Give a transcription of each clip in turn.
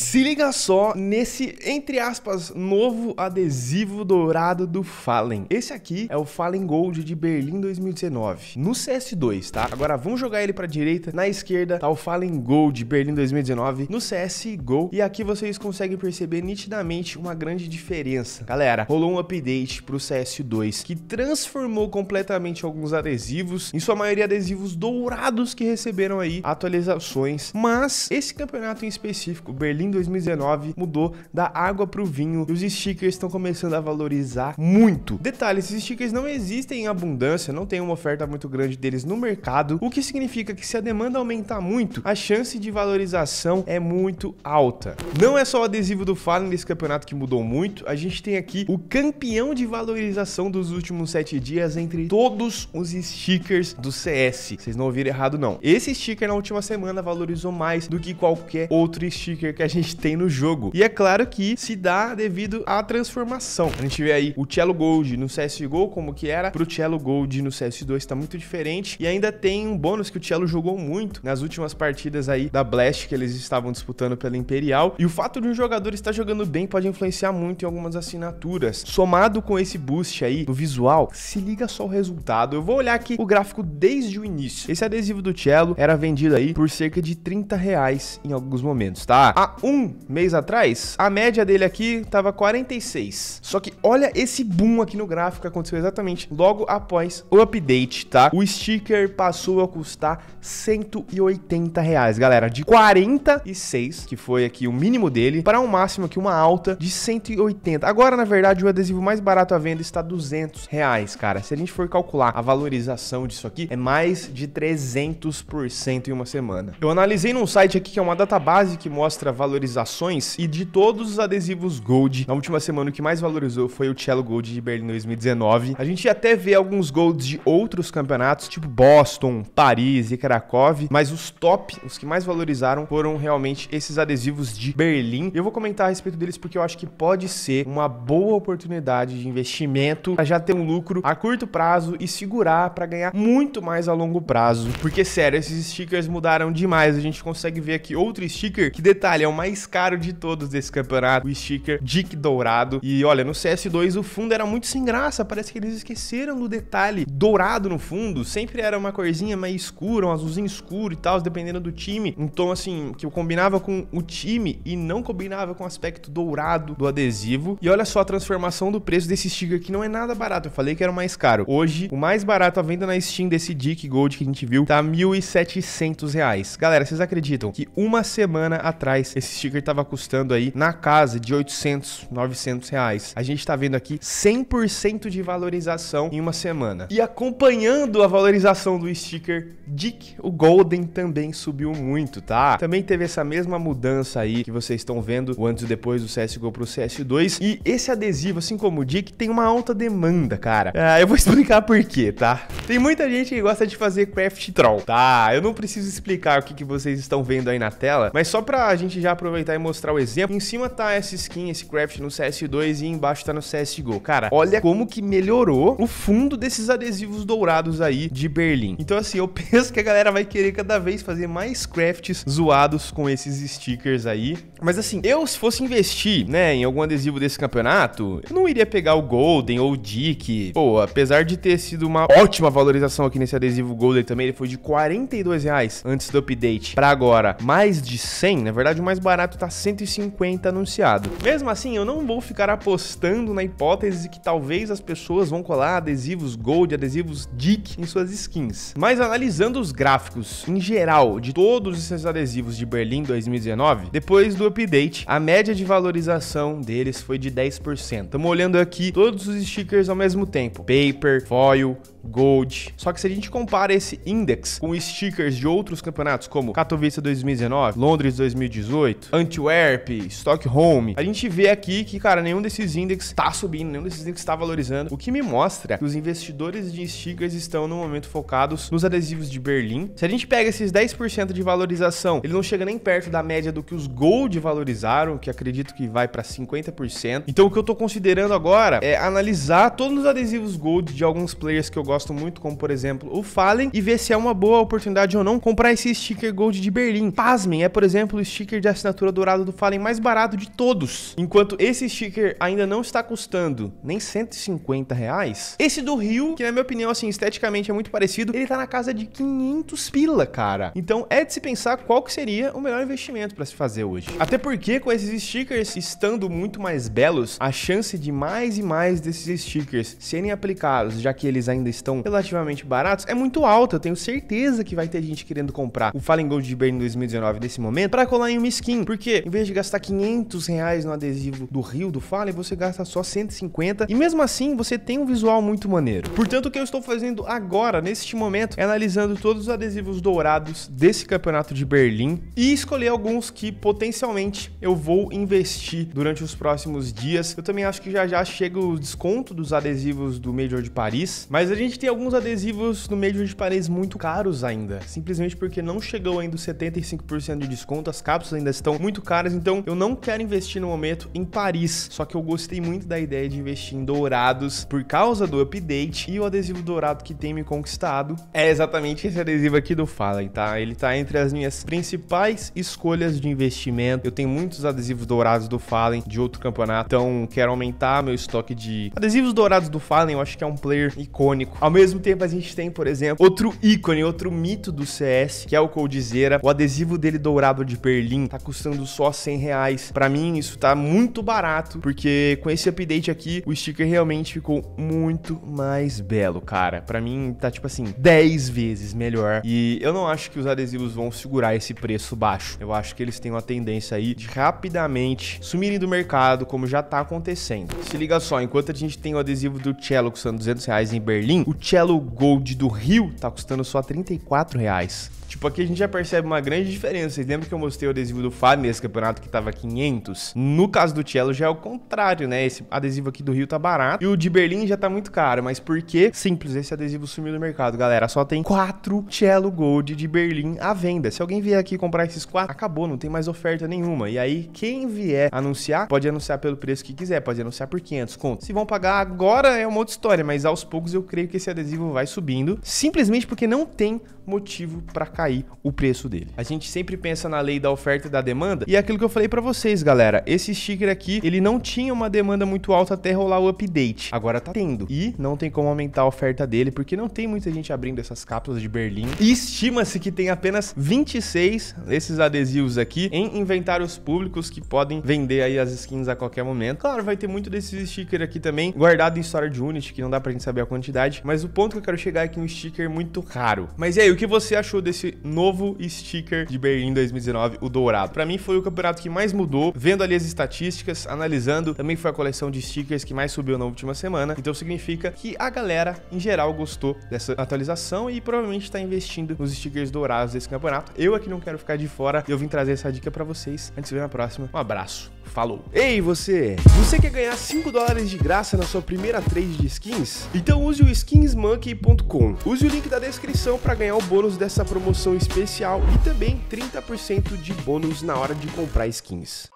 Se liga só nesse, entre aspas, novo adesivo dourado do Fallen. Esse aqui é o Fallen Gold de Berlim 2019, no CS2, tá? Agora vamos jogar ele pra direita, na esquerda tá o Fallen Gold de Berlim 2019 no CSGO. E aqui vocês conseguem perceber nitidamente uma grande diferença. Galera, rolou um update pro CS2 que transformou completamente alguns adesivos, em sua maioria adesivos dourados que receberam aí atualizações. Mas esse campeonato em específico, Berlim Berlim 2019 mudou da água para o vinho e os stickers estão começando a valorizar muito. Detalhe, esses stickers não existem em abundância, não tem uma oferta muito grande deles no mercado, o que significa que se a demanda aumentar muito, a chance de valorização é muito alta. Não é só o adesivo do Fallen desse campeonato que mudou muito, a gente tem aqui o campeão de valorização dos últimos sete dias entre todos os stickers do CS. Vocês não ouviram errado não. Esse sticker na última semana valorizou mais do que qualquer outro sticker que a gente tem no jogo. E é claro que se dá devido à transformação. A gente vê aí o Cello Gold no CSGO, como que era, pro Cello Gold no CS2 tá muito diferente. E ainda tem um bônus que o Cello jogou muito nas últimas partidas aí da Blast que eles estavam disputando pela Imperial. E o fato de um jogador estar jogando bem pode influenciar muito em algumas assinaturas. Somado com esse boost aí no visual, se liga só o resultado. Eu vou olhar aqui o gráfico desde o início. Esse adesivo do Cello era vendido aí por cerca de 30 reais em alguns momentos, tá? Há um mês atrás, a média dele aqui tava 46. Só que olha esse boom aqui no gráfico que aconteceu exatamente logo após o update, tá? O sticker passou a custar 180 reais, galera, de 46, que foi aqui o mínimo dele, para um máximo aqui, uma alta de 180. Agora, na verdade, o adesivo mais barato à venda está 200 reais, cara. Se a gente for calcular a valorização disso aqui, é mais de 300% em uma semana. Eu analisei num site aqui que é uma database que mostra a valorizações e de todos os adesivos Gold, na última semana o que mais valorizou foi o Cello Gold de Berlim 2019. A gente até vê alguns Golds de outros campeonatos, tipo Boston, Paris e Krakow, mas os top, os que mais valorizaram foram realmente esses adesivos de Berlim. Eu vou comentar a respeito deles porque eu acho que pode ser uma boa oportunidade de investimento para já ter um lucro a curto prazo e segurar para ganhar muito mais a longo prazo. Porque sério, esses stickers mudaram demais. A gente consegue ver aqui outro sticker que detalha é o mais caro de todos desse campeonato, o sticker Dick Dourado. E olha, no CS2 o fundo era muito sem graça, parece que eles esqueceram do detalhe dourado no fundo, sempre era uma corzinha mais escura, um azulzinho escuro e tal, dependendo do time. Um tom assim, que eu combinava com o time e não combinava com o aspecto dourado do adesivo. E olha só a transformação do preço desse sticker que não é nada barato, eu falei que era o mais caro. Hoje, o mais barato à venda na Steam desse Dick Gold que a gente viu tá R$ 1.700. Galera, vocês acreditam que uma semana atrás esse sticker tava custando aí na casa de 800, 900 reais. A gente tá vendo aqui 100% de valorização em uma semana. E acompanhando a valorização do sticker Dick, o Golden também subiu muito, tá? Também teve essa mesma mudança aí que vocês estão vendo o antes e depois do CSGO pro CS2. E esse adesivo, assim como o Dick, tem uma alta demanda, cara. Ah, eu vou explicar por quê, tá? Tem muita gente que gosta de fazer craft troll, tá? Eu não preciso explicar o que, que vocês estão vendo aí na tela, mas só pra gente já aproveitar e mostrar o exemplo. Em cima tá essa skin, esse craft no CS2 e embaixo tá no CSGO. Cara, olha como que melhorou o fundo desses adesivos dourados aí de Berlim. Então assim, eu penso que a galera vai querer cada vez fazer mais crafts zoados com esses stickers aí. Mas assim, eu se fosse investir, né, em algum adesivo desse campeonato, eu não iria pegar o Golden ou o Dick. Pô, apesar de ter sido uma ótima valorização aqui nesse adesivo Golden também, ele foi de 42 reais antes do update para agora mais de 100. Na verdade, o mais barato tá 150 anunciado. Mesmo assim, eu não vou ficar apostando na hipótese de que talvez as pessoas vão colar adesivos Gold, adesivos Dick em suas skins. Mas analisando os gráficos em geral de todos esses adesivos de Berlim 2019, depois do update, a média de valorização deles foi de 10%. Estamos olhando aqui todos os stickers ao mesmo tempo: paper, foil, Gold. Só que se a gente compara esse index com stickers de outros campeonatos como Katowice 2019, Londres 2018, Antwerp, Stockholm, a gente vê aqui que, cara, nenhum desses index tá subindo, nenhum desses index tá valorizando, o que me mostra que os investidores de stickers estão no momento focados nos adesivos de Berlim. Se a gente pega esses 10% de valorização, ele não chega nem perto da média do que os Gold valorizaram, que acredito que vai para 50%. Então o que eu tô considerando agora é analisar todos os adesivos Gold de alguns players que eu gosto muito, como por exemplo o Fallen, e ver se é uma boa oportunidade ou não comprar esse sticker Gold de Berlim. Pasmem, é por exemplo o sticker de assinatura dourado do Fallen mais barato de todos. Enquanto esse sticker ainda não está custando nem 150 reais, esse do Rio, que na minha opinião, assim, esteticamente é muito parecido, ele tá na casa de 500 pila, cara. Então é de se pensar qual que seria o melhor investimento para se fazer hoje. Até porque com esses stickers estando muito mais belos, a chance de mais e mais desses stickers serem aplicados, já que eles ainda estão relativamente baratos, é muito alta. Eu tenho certeza que vai ter gente querendo comprar o Fallen Gold de Burn 2019 nesse momento para colar em uma skin. Porque em vez de gastar 500 reais no adesivo do Rio do Fallen, você gasta só 150 e mesmo assim você tem um visual muito maneiro. Portanto, o que eu estou fazendo agora, neste momento, é analisando todos os adesivos dourados desse campeonato de Berlim e escolher alguns que potencialmente eu vou investir durante os próximos dias. Eu também acho que já já chega o desconto dos adesivos do Major de Paris, mas a gente tem alguns adesivos no Major de Paris muito caros ainda, simplesmente porque não chegou ainda os 75% de desconto, as cápsulas ainda estão muito caras, então eu não quero investir no momento em Paris, só que eu gostei muito da ideia de investir em dourados por causa do update e o adesivo dourado que tem me conquistado é exatamente esse adesivo aqui do Fallen, tá? Ele tá entre as minhas principais escolhas de investimento. Eu tenho muitos adesivos dourados do Fallen de outro campeonato, então quero aumentar meu estoque de adesivos dourados do Fallen. Eu acho que é um player icônico. Ao mesmo tempo, a gente tem, por exemplo, outro ícone, outro mito do CS, que é o Coldzera. O adesivo dele dourado de Berlim tá custando só 100 reais. Pra mim, isso tá muito barato, porque com esse update aqui, o sticker realmente ficou muito mais belo, cara. Pra mim, tá tipo assim, 10 vezes melhor. E eu não acho que os adesivos vão segurar esse preço baixo. Eu acho que eles têm uma tendência aí de rapidamente sumirem do mercado, como já tá acontecendo. Se liga só, enquanto a gente tem o adesivo do Cello custando 200 reais em Berlim, o Cello Gold do Rio tá custando só 34 reais. Tipo, aqui a gente já percebe uma grande diferença. Vocês lembram que eu mostrei o adesivo do Fábio nesse campeonato que tava 500? No caso do Cello já é o contrário, né? Esse adesivo aqui do Rio tá barato e o de Berlim já tá muito caro. Mas por quê? Simples, esse adesivo sumiu do mercado, galera. Só tem quatro Cello Gold de Berlim à venda. Se alguém vier aqui comprar esses quatro, acabou, não tem mais oferta nenhuma. E aí, quem vier anunciar, pode anunciar pelo preço que quiser, pode anunciar por 500 conto. Se vão pagar agora é uma outra história, mas aos poucos eu creio que esse adesivo vai subindo, simplesmente porque não tem motivo para cair o preço dele. A gente sempre pensa na lei da oferta e da demanda, e é aquilo que eu falei para vocês, galera. Esse sticker aqui, ele não tinha uma demanda muito alta até rolar o update. Agora tá tendo. E não tem como aumentar a oferta dele, porque não tem muita gente abrindo essas cápsulas de Berlim. Estima-se que tem apenas 26 desses adesivos aqui em inventários públicos que podem vender aí as skins a qualquer momento. Claro, vai ter muito desses stickers aqui também guardado em história de Unity, que não dá pra gente saber a quantidade, mas o ponto que eu quero chegar é que um sticker muito raro. Mas e aí, o que você achou desse novo sticker de Berlim 2019, o dourado? Para mim foi o campeonato que mais mudou, vendo ali as estatísticas, analisando, também foi a coleção de stickers que mais subiu na última semana. Então significa que a galera em geral gostou dessa atualização e provavelmente está investindo nos stickers dourados desse campeonato. Eu aqui não quero ficar de fora, eu vim trazer essa dica para vocês. Antes de ver na próxima, um abraço. Falou. Ei, você! Você quer ganhar 5 dólares de graça na sua primeira trade de skins? Então use o skinsmonkey.com. Use o link da descrição para ganhar o bônus dessa promoção especial e também 30% de bônus na hora de comprar skins.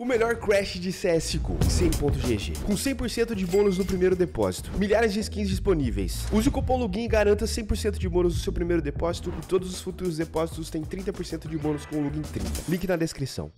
O melhor crash de CSGO, 100.gg, com 100% de bônus no primeiro depósito, milhares de skins disponíveis. Use o cupom LOGIN e garanta 100% de bônus no seu primeiro depósito e todos os futuros depósitos têm 30% de bônus com o LOGIN 30. Link na descrição.